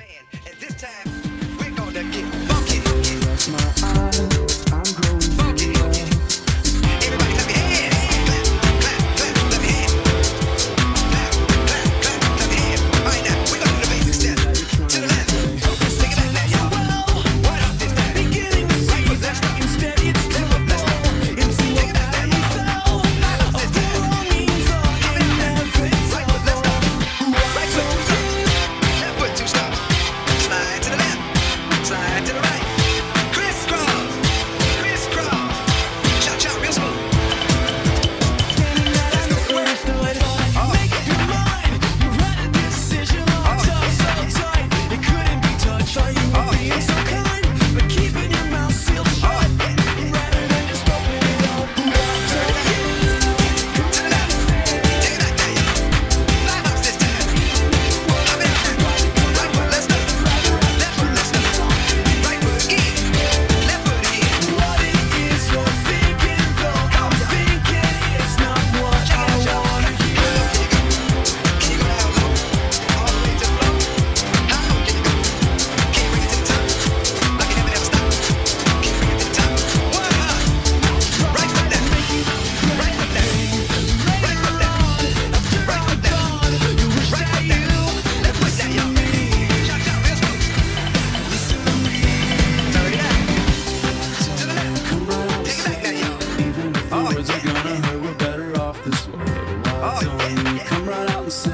band, and this time the right.